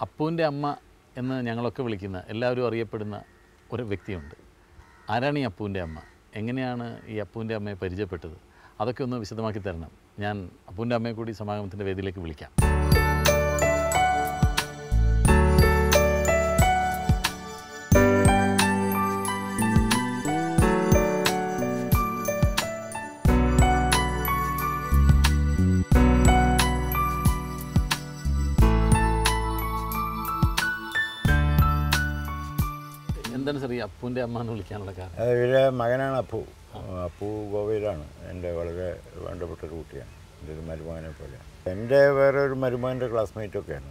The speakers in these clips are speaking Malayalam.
അപ്പുവിന്റെ അമ്മ എന്ന് ഞങ്ങളൊക്കെ വിളിക്കുന്ന എല്ലാവരും അറിയപ്പെടുന്ന ഒരു വ്യക്തിയുണ്ട്. ആരാണ് ഈ അപ്പുവിന്റെ അമ്മ? എങ്ങനെയാണ് ഈ അപ്പുവിന്റെ അമ്മയെ പരിചയപ്പെട്ടത്? അതൊക്കെ ഒന്ന് വിശദമാക്കി തരണം. ഞാൻ അപ്പുവിന്റെ അമ്മയെ കൂടി സമാഗമത്തിന്റെ വേദിയിലേക്ക് വിളിക്കാം. എന്താണ് സാർ അപ്പുവിന്റെ അമ്മ എന്ന് വിളിക്കാനുള്ള കാരണം? ഇവരെ മകനാണ് അപ്പു. അപ്പു ഗോവയിലാണ്. എന്റെ വളരെ വേണ്ടപ്പെട്ട ഒരു കുട്ടിയാണ്. എന്റെ ഒരു മരുമകനെ പോലെ. എന്റെ വേറെ ഒരു മരുമകന്റെ ക്ലാസ്മേറ്റൊക്കെയാണ്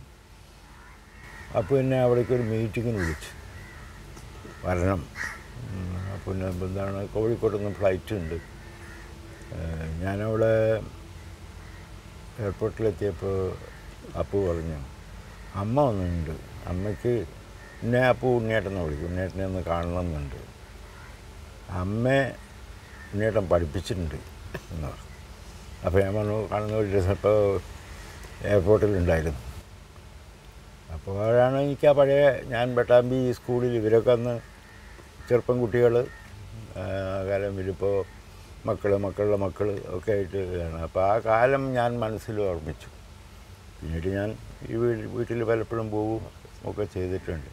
അപ്പു എന്നെ അവിടേക്ക് ഒരു മീറ്റിങ്ങിന് വിളിച്ചു. വരണം. പിന്നെ എന്താണ് കോഴിക്കോട് ഫ്ലൈറ്റ് ഉണ്ട്. ഞാനവിടെ എയർപോർട്ടിലെത്തിയപ്പോൾ അപ്പു പറഞ്ഞു അമ്മ ഒന്നുണ്ട് അമ്മയ്ക്ക് എന്നെ അപ്പു ഉണ്ണിയേട്ടനെ വിളിക്കും. ഉണ്ണിയേട്ടനെ ഒന്ന് കാണണമെന്നുണ്ട്. അമ്മ ഉണ്ണിയേട്ടൻ പഠിപ്പിച്ചിട്ടുണ്ട് എന്ന് പറഞ്ഞു. അപ്പോൾ ഞാൻ പറഞ്ഞു കാണുന്ന ഒരു ഇപ്പോൾ എയർപോർട്ടിലുണ്ടായിരുന്നു. അപ്പോഴാണ് എനിക്ക് ആ പഴയ ഞാൻ ബട്ടാമ്പി സ്കൂളിൽ ഇവരൊക്കെ അന്ന് ചെറുപ്പം കുട്ടികൾ കാലം ഇവരിപ്പോൾ മക്കൾ മക്കളുടെ മക്കൾ ഒക്കെ ആയിട്ട് ആണ് അപ്പോൾ ആ കാലം ഞാൻ മനസ്സിൽ ഓർമ്മിച്ചു. പിന്നീട് ഞാൻ ഈ വീട്ടിൽ പലപ്പോഴും പോവും ഒക്കെ ചെയ്തിട്ടുണ്ട്.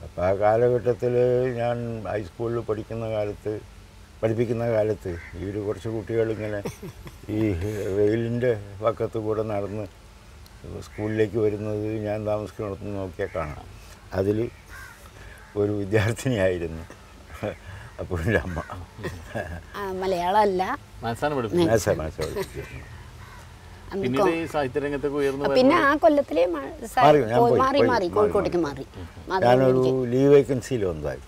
അപ്പോൾ ആ കാലഘട്ടത്തിൽ ഞാൻ ഹൈസ്കൂളിൽ പഠിക്കുന്ന കാലത്ത് പഠിപ്പിക്കുന്ന കാലത്ത് ഈ ഒരു കുറച്ച് കുട്ടികളിങ്ങനെ ഈ റെയിലിന്റെ പക്കത്ത് കൂടെ നടന്ന് സ്കൂളിലേക്ക് വരുന്നത് ഞാൻ താമസിക്കുന്നിടത്ത് നോക്കിയാൽ കാണാം. അതിൽ ഒരു വിദ്യാർത്ഥിനിയായിരുന്നു അപ്പോൾ അമ്മ ആ, മലയാളമല്ല മനസ്സാണ് പഠിപ്പിക്കുന്നത് മനസ്സാണ് മാസ പഠിപ്പിച്ചിരുന്നു അന്ന് പിന്നീട് ഈ സാഹിത്യരംഗത്തൊക്കെ ഉയർന്നു പിന്നെ ആ കൊല്ലത്തിലെ മാറി, മാറി കോഴിക്കോട്ടേക്ക് മാറി. ഞാനൊരു. ലീവ് വേക്കൻസിയിൽ വന്നതായി.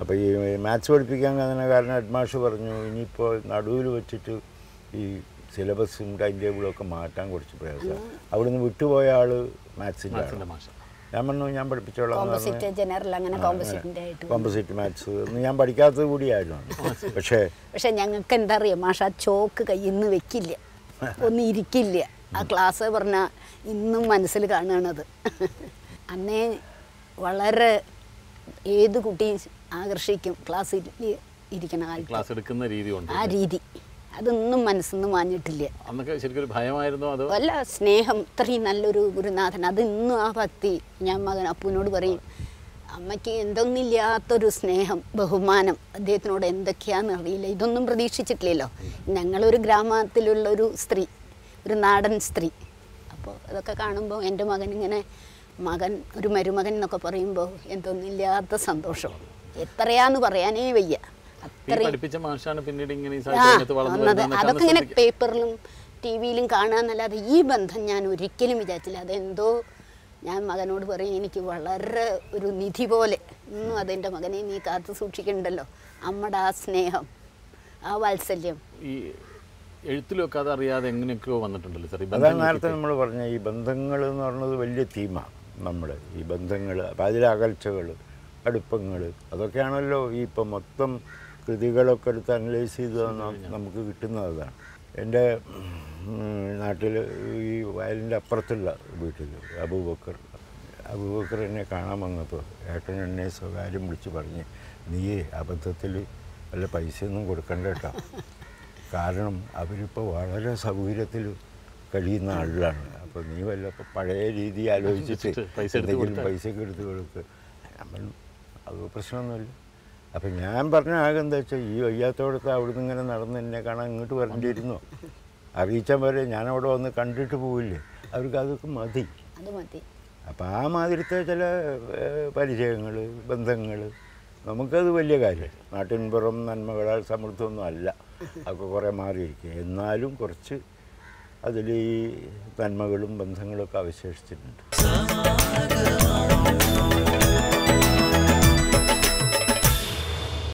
അപ്പോൾ ഈ മാത്സ് പഠിപ്പിക്കാൻ കാരണം കാരണം ഹെഡ്മാഷ് പറഞ്ഞു. ഇനിയിപ്പോൾ നടുവിൽ വെച്ചിട്ട് ഈ സിലബസും ടൈം ടേബിളും ഒക്കെ മാറ്റാൻ കുറച്ച് പ്രയാസമാണ്. അവിടുന്ന് വിട്ടുപോയ ആൾ മാത്സിന്റെ മനസ്സിന്റെ ഞാൻ പറഞ്ഞു ഞാൻ പഠിപ്പിച്ചോളാം അങ്ങനെ. കോമ്പസിറ്റ് മാത്സ് ഒന്നും ഞാൻ പഠിക്കാത്തത് കൂടിയായിരുന്നു. പക്ഷേ പക്ഷെ ഞങ്ങൾക്ക് എന്താ അറിയാം മാഷ ആ ചോക്ക് കയ്യിൽ നിന്ന് വെക്കില്ല. ഒന്നും ഇരിക്കില്ല ആ ക്ലാസ് പറഞ്ഞാൽ ഇന്നും മനസ്സിൽ കാണുകയാണത് അന്നേ വളരെ ഏത് കുട്ടിയും ആകർഷിക്കും ക്ലാസ്സിൽ ഇരിക്കണ ക്ലാസ് എടുക്കുന്ന രീതി ആ രീതി. അതൊന്നും മനസ്സിൽ നിന്ന് മാഞ്ഞിട്ടില്ല. അന്നൊക്കെ ശരിക്കും ഭയമായിരുന്നോ അതോ? വല്ല സ്നേഹം ഇത്രയും നല്ലൊരു ഗുരുനാഥൻ അത് ഇന്നും ആ ഭക്തി ഞാൻ മകൻ അപ്പുവിനോട് പറയും. അമ്മയ്ക്ക് എന്തൊന്നില്ലാത്തൊരു സ്നേഹം ബഹുമാനം അദ്ദേഹത്തിനോട് എന്തൊക്കെയാണെന്ന് അറിയില്ല. ഇതൊന്നും പ്രതീക്ഷിച്ചിട്ടില്ലല്ലോ. ഞങ്ങളൊരു ഗ്രാമത്തിലുള്ള ഒരു സ്ത്രീ ഒരു നാടൻ സ്ത്രീ. അപ്പോൾ അതൊക്കെ കാണുമ്പോൾ എന്റെ മകൻ ഇങ്ങനെ മകൻ ഒരു മരുമകൻ എന്നൊക്കെ പറയുമ്പോൾ എന്തൊന്നില്ലാത്ത സന്തോഷം. എത്രയാന്ന് പറയാനേ വയ്യ. അത്രയും അതൊക്കെ ഇങ്ങനെ പേപ്പറിലും ടി വിയിലും കാണാന്നല്ലാതെ ഈ ബന്ധം ഞാൻ ഒരിക്കലും വിചാരിച്ചില്ല. അതെന്തോ ഞാൻ മകനോട് പറയും എനിക്ക് വളരെ ഒരു നിധി പോലെ. ഇന്നും അതെന്റെ മകനെ നീ കാത്തു സൂക്ഷിക്കണ്ടല്ലോ. അമ്മയുടെ ആ സ്നേഹം ആ വാത്സല്യം. ഈ എഴുത്തിലൊക്കെ അത് അറിയാതെ എങ്ങനെയൊക്കെയോ വന്നിട്ടുണ്ടല്ലോ സാർ അതാണ് നേരത്തെ നമ്മൾ പറഞ്ഞ ഈ ബന്ധങ്ങൾ എന്ന് പറഞ്ഞത് വലിയ തീമാണ് നമ്മുടെ ഈ ബന്ധങ്ങൾ അപ്പം അതിലെ അകൽച്ചകൾ അടുപ്പങ്ങൾ അതൊക്കെയാണല്ലോ ഈ ഇപ്പം മൊത്തം കൃതികളൊക്കെ എടുത്ത് അനലൈസ് ചെയ്ത് നമുക്ക് കിട്ടുന്നതാണ് അതാണ്. എന്റെ നാട്ടിൽ ഈ വയലിന്റെ അപ്പുറത്തുള്ള വീട്ടിൽ അബൂബക്കർ അബൂബക്കർ എന്നെ കാണാൻ വന്നപ്പോൾ ഏട്ടൻ എന്നെ സ്വകാര്യം വിളിച്ച് പറഞ്ഞ് നീയേ അബദ്ധത്തിൽ വല്ല പൈസയൊന്നും കൊടുക്കണ്ട കേട്ടോ. കാരണം അവരിപ്പോൾ വളരെ സൗകര്യത്തിൽ കഴിയുന്ന ആളുകളാണ് അപ്പോൾ നീ വല്ല പഴയ രീതി ആലോചിച്ചിട്ട് പൈസ എടുത്ത് എന്തെങ്കിലും. പൈസയൊക്കെ എടുത്ത് കൊടുക്കുക നമ്മൾ അത് പ്രശ്നമൊന്നുമില്ല. അപ്പം ഞാൻ പറഞ്ഞ ആകെ എന്താ വെച്ചാൽ ഈ വയ്യാത്തോടത്ത് അവിടുന്ന് ഇങ്ങനെ നടന്ന് എന്നെ കാണാൻ ഇങ്ങോട്ട് വരേണ്ടിയിരുന്നു. അറിയിച്ചാൽ വരെ ഞാനവിടെ വന്ന് കണ്ടിട്ട് പോവില്ലേ? അവർക്ക് അതൊക്കെ മതി. അപ്പം ആ മാതിരത്തെ ചില പരിചയങ്ങൾ ബന്ധങ്ങൾ നമുക്കത് വലിയ കാര്യം. നാട്ടിൻപുറം നന്മകളാൽ സമൃദ്ധമൊന്നും അല്ല. അതൊക്കെ കുറേ മാറിയിരിക്കുക എന്നാലും കുറച്ച് അതിൽ ഈ നന്മകളും ബന്ധങ്ങളൊക്കെ അവശേഷിച്ചിട്ടുണ്ട്.